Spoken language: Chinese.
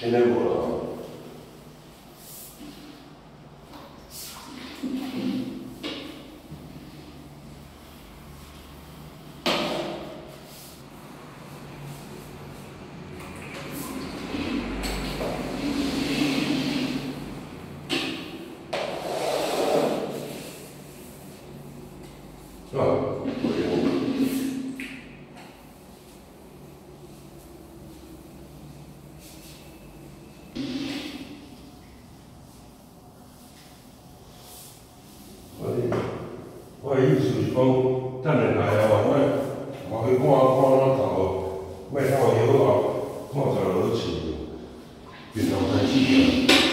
现在我的意思是讲，等下来啊，我我去看看那头，莫太药啊，看着落去，平常开始啊。